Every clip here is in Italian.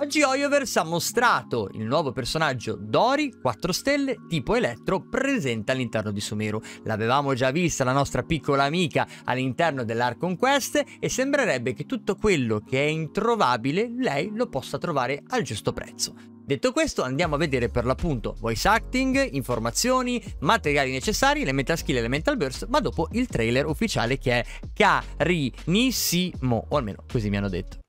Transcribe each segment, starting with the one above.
Oggi Oyoverse ha mostrato il nuovo personaggio Dori, 4 stelle, tipo elettro, presente all'interno di Sumeru. L'avevamo già vista la nostra piccola amica all'interno dell'Arcon Quest e sembrerebbe che tutto quello che è introvabile lei lo possa trovare al giusto prezzo. Detto questo andiamo a vedere per l'appunto voice acting, informazioni, materiali necessari, elemental skill elemental burst, ma dopo il trailer ufficiale che è carinissimo, o almeno così mi hanno detto.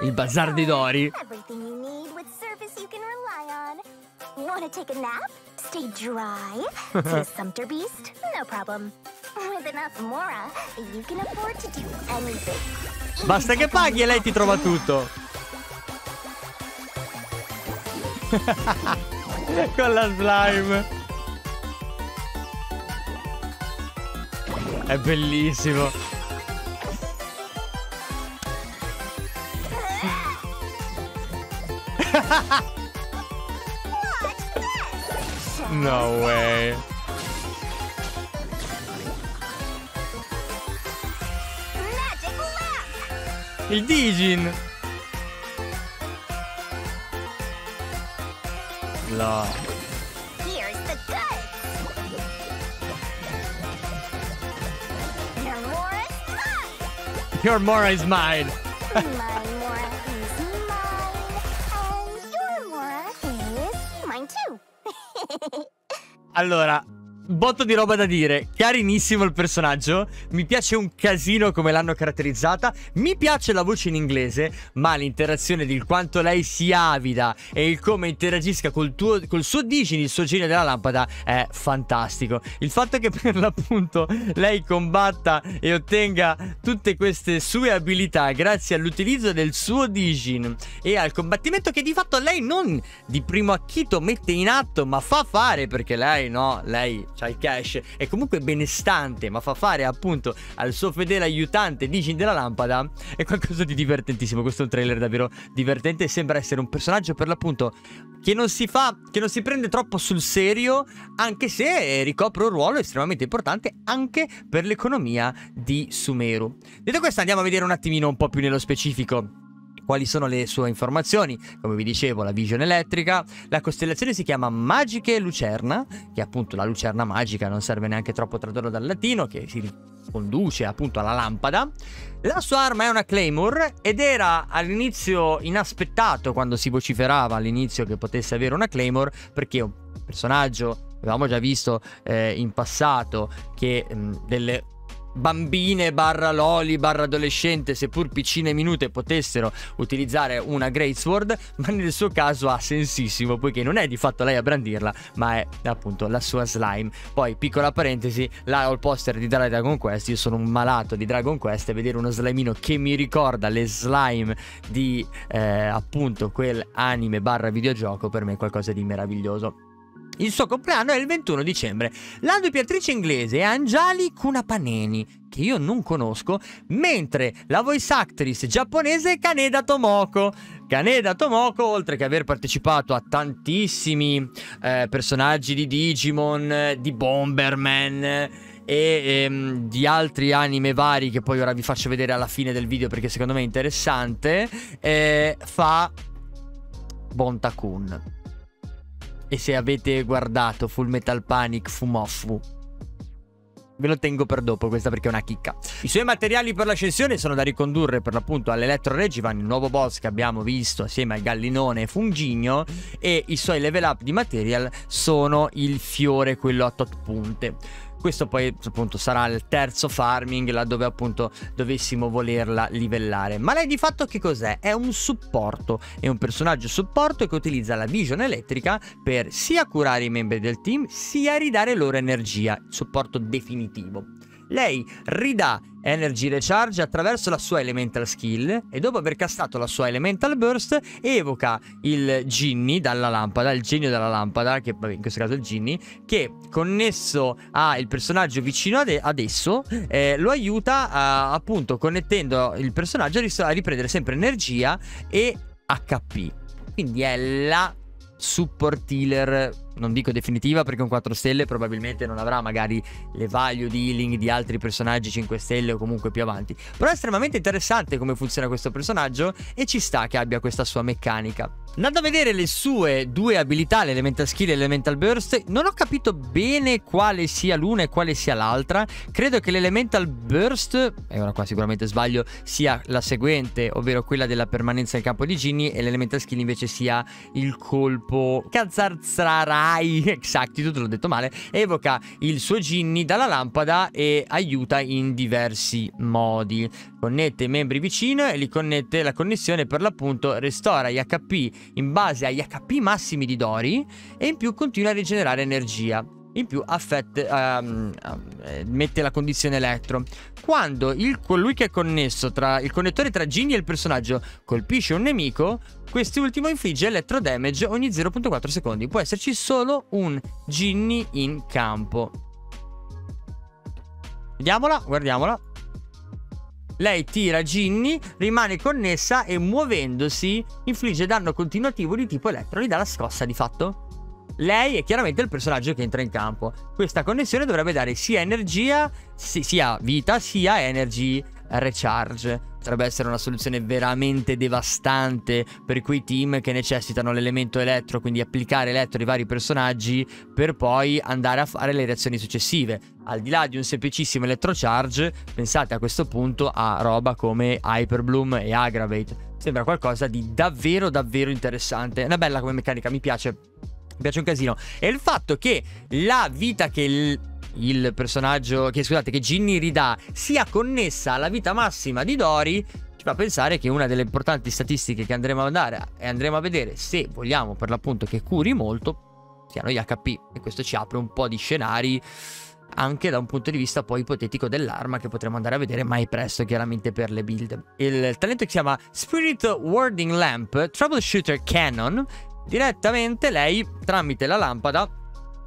Il bazar di Dori. Wanna take a nap? Stay dry? Say Sumter Beast? No problem. With enough Mora, you can afford to do anything. Basta che paghi e lei ti trova tutto. Con la slime. È bellissimo. No way. Il Digin. No. Here's the goods. Your Mora is mine. Your Mora is mine. Allora, botto di roba da dire. Carinissimo il personaggio. Mi piace un casino come l'hanno caratterizzata. Mi piace la voce in inglese, ma l'interazione di quanto lei sia avida e il come interagisca col, tuo, col suo digini, il suo genio della lampada è fantastico. Il fatto che per l'appunto lei combatta e ottenga tutte queste sue abilità grazie all'utilizzo del suo digin e al combattimento che di fatto lei non di primo acchito mette in atto, ma fa fare perché lei no, lei ha il cash, è comunque benestante, ma fa fare appunto al suo fedele aiutante Digin della lampada, è qualcosa di divertentissimo. Questo è un trailer davvero divertente. Sembra essere un personaggio per l'appunto che non si fa, che non si prende troppo sul serio, anche se ricopre un ruolo estremamente importante anche per l'economia di Sumeru. Detto questo, andiamo a vedere un attimino un po' più nello specifico quali sono le sue informazioni, come vi dicevo la visione elettrica, la costellazione si chiama Magiche Lucerna, che è appunto la lucerna magica, non serve neanche troppo tradurlo dal latino, che si conduce appunto alla lampada. La sua arma è una Claymore ed era all'inizio inaspettato quando si vociferava all'inizio che potesse avere una Claymore perché un personaggio avevamo già visto eh, in passato che mh, delle bambine barra loli barra adolescente seppur piccine minute potessero utilizzare una Great Sword ma nel suo caso ha sensissimo poiché non è di fatto lei a brandirla ma è appunto la sua slime. Poi piccola parentesi là ho il poster di Dragon Quest io sono un malato di Dragon Quest e vedere uno slimino che mi ricorda le slime di eh, appunto quel anime barra videogioco per me è qualcosa di meraviglioso il suo compleanno è il 21 dicembre. La doppiatrice inglese è Anjali Kunapaneni, che io non conosco, mentre la voice actress giapponese è Kaneda Tomoko. Kaneda Tomoko, oltre che aver partecipato a tantissimi eh, personaggi di Digimon, di Bomberman e ehm, di altri anime vari che poi ora vi faccio vedere alla fine del video perché secondo me è interessante, eh, fa Bontakun. E se avete guardato Full Metal Panic Fumofu Ve lo tengo per dopo, questa perché è una chicca. I suoi materiali per l'ascensione sono da ricondurre per l'appunto all'Electro Regivan, il nuovo boss che abbiamo visto assieme al Gallinone Fungigno. E i suoi level up di material sono il fiore, quello a tot punte. Questo poi appunto sarà il terzo farming laddove appunto dovessimo volerla livellare. Ma lei di fatto che cos'è? È un supporto, è un personaggio supporto che utilizza la vision elettrica per sia curare i membri del team sia ridare loro energia, supporto definitivo. Lei ridà Energy Recharge attraverso la sua Elemental Skill e dopo aver castato la sua Elemental Burst evoca il Ginny dalla lampada, il genio della lampada, che vabbè, in questo caso il Ginny, che connesso al personaggio vicino ad, ad esso eh, lo aiuta a, appunto connettendo il personaggio a riprendere sempre energia e HP. Quindi è la support healer non dico definitiva perché un 4 stelle probabilmente non avrà magari le value di healing di altri personaggi 5 stelle o comunque più avanti. Però è estremamente interessante come funziona questo personaggio e ci sta che abbia questa sua meccanica. Andando a vedere le sue due abilità, l'Elemental Skill e l'Elemental Burst, non ho capito bene quale sia l'una e quale sia l'altra. Credo che l'Elemental Burst, e ora qua sicuramente sbaglio, sia la seguente, ovvero quella della permanenza nel campo di Ginny, e l'Elemental Skill invece sia il colpo Kazarzarai, exactitude, l'ho detto male, evoca il suo Ginny dalla lampada e aiuta in diversi modi. Connette i membri vicino e li connette, la connessione per l'appunto restaura gli HP in base agli HP massimi di Dori e in più continua a rigenerare energia. In più affette, um, mette la condizione elettro. Quando il, colui che è connesso tra il connettore tra Ginny e il personaggio colpisce un nemico, quest'ultimo infligge elettro damage ogni 0.4 secondi. Può esserci solo un Ginny in campo. Vediamola, guardiamola. Lei tira Ginny, rimane connessa e muovendosi infligge danno continuativo di tipo elettro. Gli dà la scossa di fatto. Lei è chiaramente il personaggio che entra in campo. Questa connessione dovrebbe dare sia energia, sia vita, sia energy recharge. Potrebbe essere una soluzione veramente devastante per quei team che necessitano l'elemento elettro, quindi applicare elettro ai vari personaggi per poi andare a fare le reazioni successive. Al di là di un semplicissimo electrocharge, pensate a questo punto a roba come Hyperbloom e Aggravate. Sembra qualcosa di davvero davvero interessante. È una bella come meccanica, mi piace. Piace un casino. E il fatto che la vita che il, il personaggio, che scusate, che Ginny ridà sia connessa alla vita massima di Dory, ci fa pensare che una delle importanti statistiche che andremo a andare e andremo a vedere se vogliamo per l'appunto che curi molto siano gli HP. E questo ci apre un po' di scenari anche da un punto di vista poi ipotetico dell'arma che potremo andare a vedere mai presto chiaramente per le build. Il talento si chiama Spirit Warding Lamp Troubleshooter Cannon Direttamente lei, tramite la lampada,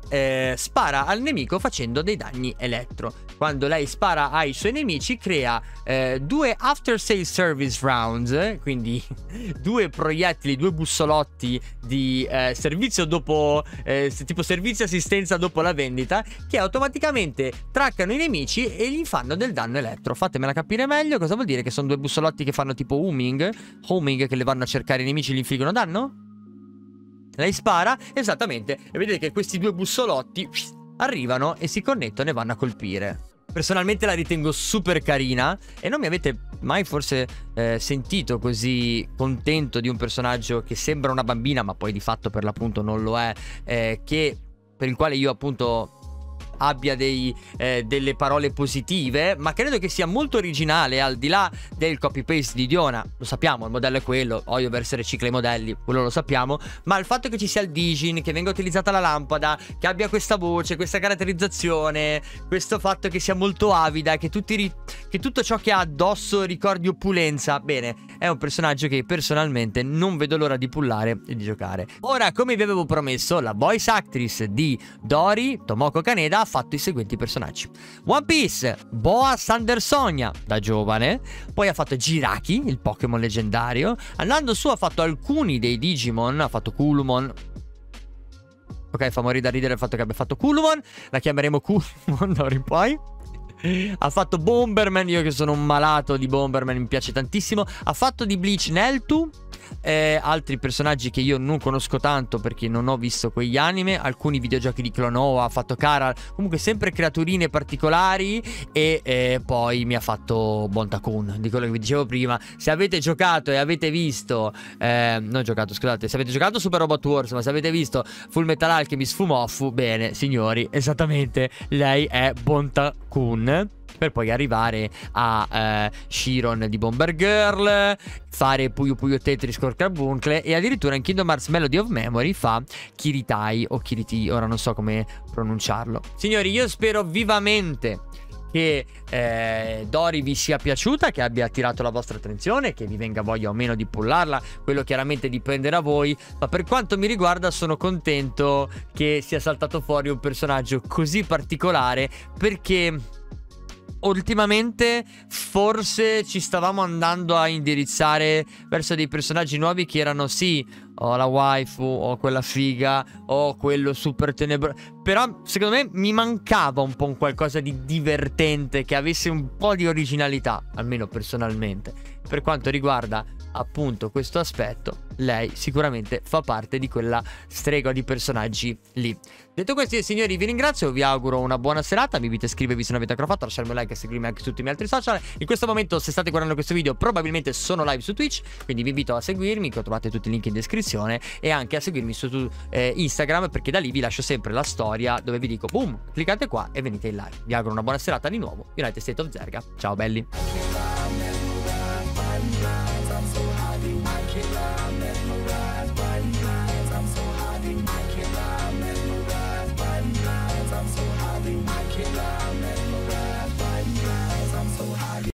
eh, spara al nemico facendo dei danni elettro. Quando lei spara ai suoi nemici crea eh, due after sale service rounds, quindi due proiettili, due bussolotti di eh, servizio dopo, eh, tipo servizio assistenza dopo la vendita, che automaticamente traccano i nemici e gli fanno del danno elettro. Fatemela capire meglio, cosa vuol dire? Che sono due bussolotti che fanno tipo homing, homing che le vanno a cercare i nemici e gli infliggono danno? Lei spara, esattamente, e vedete che questi due bussolotti arrivano e si connettono e vanno a colpire. Personalmente la ritengo super carina e non mi avete mai forse eh, sentito così contento di un personaggio che sembra una bambina ma poi di fatto per l'appunto non lo è, eh, che, per il quale io appunto abbia dei, eh, delle parole positive, ma credo che sia molto originale al di là del copy paste di Diona. Lo sappiamo, il modello è quello, Oyoverse ricicla i modelli, quello lo sappiamo, ma il fatto che ci sia il Digin, che venga utilizzata la lampada, che abbia questa voce, questa caratterizzazione, questo fatto che sia molto avida, che, ri- che tutto ciò che ha addosso ricordi opulenza, bene, è un personaggio che personalmente non vedo l'ora di pullare e di giocare. Ora, come vi avevo promesso, la voice actress di Dori, Tomoko Kaneda, fatto i seguenti personaggi. One Piece, Boa Sandersonia da giovane, poi ha fatto Jiraki, il Pokémon leggendario, andando su ha fatto alcuni dei Digimon, ha fatto Kulumon, Ok, fa morire da ridere il fatto che abbia fatto Kulumon. La chiameremo Kulumon da ora in poi. Ha fatto Bomberman, io che sono un malato di Bomberman, mi piace tantissimo. Ha fatto di Bleach Neltu eh, altri personaggi che io non conosco tanto perché non ho visto quegli anime, alcuni videogiochi di Clonoa, ha fatto Karal, comunque sempre creaturine particolari. E eh, poi mi ha fatto Bontakun, di quello che vi dicevo prima. Se avete giocato e avete visto, eh, non giocato scusate, se avete giocato Super Robot Wars, ma se avete visto Full Metal Alchemist Fumofu, bene signori, esattamente, lei è Bontakun per poi arrivare a eh, Shiron di Bomber Girl, fare Puyo Puyo Tetris con Carbuncle e addirittura in Kingdom Hearts Melody of Memory fa Kiritai o Kiriti, ora non so come pronunciarlo. Signori, io spero vivamente che eh, Dori vi sia piaciuta, che abbia attirato la vostra attenzione, che vi venga voglia o meno di pullarla, quello chiaramente dipende da voi, ma per quanto mi riguarda sono contento che sia saltato fuori un personaggio così particolare perché ultimamente forse ci stavamo andando a indirizzare verso dei personaggi nuovi che erano sì o la waifu o quella figa o quello super tenebroso. Però secondo me mi mancava un po' un qualcosa di divertente che avesse un po' di originalità, almeno personalmente. Per quanto riguarda appunto questo aspetto, lei sicuramente fa parte di quella strega di personaggi lì. Detto questo, signori, vi ringrazio, vi auguro una buona serata. Vi invito a iscrivervi se non avete ancora fatto, lasciarmi un like e seguirmi anche su tutti i miei altri social. In questo momento, se state guardando questo video, probabilmente sono live su Twitch, quindi vi invito a seguirmi, che trovate tutti i link in descrizione, e anche a seguirmi su eh, Instagram, perché da lì vi lascio sempre la storia dove vi dico, boom, cliccate qua e venite in live. Vi auguro una buona serata di nuovo. United State of Zerga. Ciao belli.